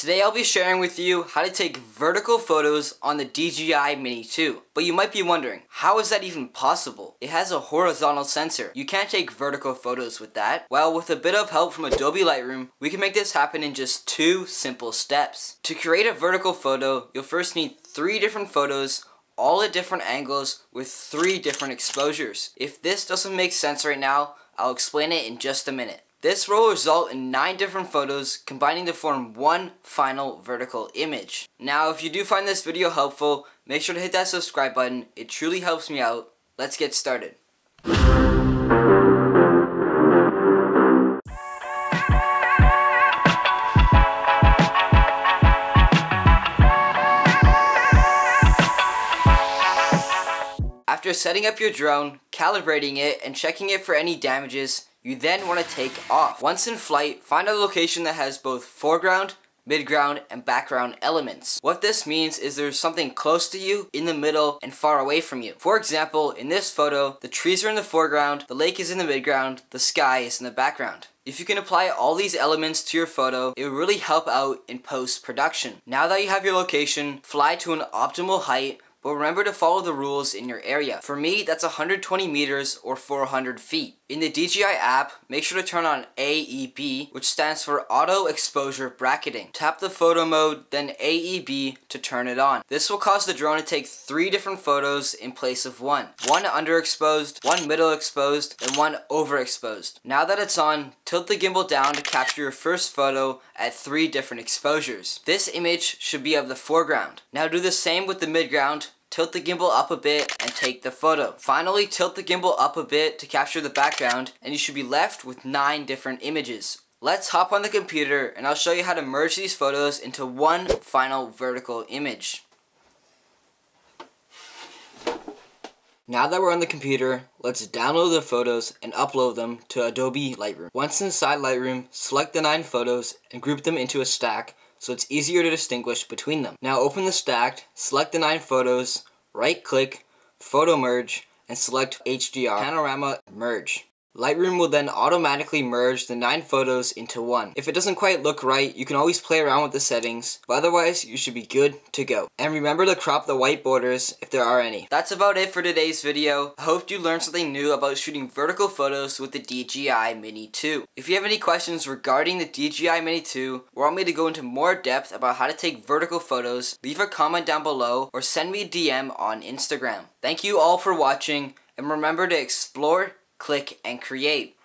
Today I'll be sharing with you how to take vertical photos on the DJI Mini 2. But you might be wondering, how is that even possible? It has a horizontal sensor. You can't take vertical photos with that. Well, with a bit of help from Adobe Lightroom, we can make this happen in just two simple steps. To create a vertical photo, you'll first need three different photos all at different angles with three different exposures. If this doesn't make sense right now, I'll explain it in just a minute. This will result in 9 different photos combining to form one final vertical image. Now if you do find this video helpful, make sure to hit that subscribe button, it truly helps me out. Let's get started. After setting up your drone, calibrating it, and checking it for any damages, you then want to take off. Once in flight, find a location that has both foreground, midground, and background elements. What this means is there's something close to you, in the middle, and far away from you. For example, in this photo, the trees are in the foreground, the lake is in the midground, the sky is in the background. If you can apply all these elements to your photo, it will really help out in post-production. Now that you have your location, fly to an optimal height but remember to follow the rules in your area. For me, that's 120 meters or 400 feet. In the DJI app, make sure to turn on AEB, which stands for Auto Exposure Bracketing. Tap the photo mode, then AEB to turn it on. This will cause the drone to take three different photos in place of one. One underexposed, one middle exposed, and one overexposed. Now that it's on, tilt the gimbal down to capture your first photo at three different exposures. This image should be of the foreground. Now do the same with the midground, tilt the gimbal up a bit and take the photo. Finally, tilt the gimbal up a bit to capture the background and you should be left with 9 different images. Let's hop on the computer and I'll show you how to merge these photos into one final vertical image. Now that we're on the computer, let's download the photos and upload them to Adobe Lightroom. Once inside Lightroom, select the 9 photos and group them into a stack so it's easier to distinguish between them. Now open the stack, select the 9 photos, right click, photo merge, and select HDR, panorama merge. Lightroom will then automatically merge the 9 photos into one. If it doesn't quite look right, you can always play around with the settings, but otherwise you should be good to go. And remember to crop the white borders if there are any. That's about it for today's video. I hope you learned something new about shooting vertical photos with the DJI Mini 2. If you have any questions regarding the DJI Mini 2 or want me to go into more depth about how to take vertical photos, leave a comment down below or send me a DM on Instagram. Thank you all for watching and remember to explore click, and create.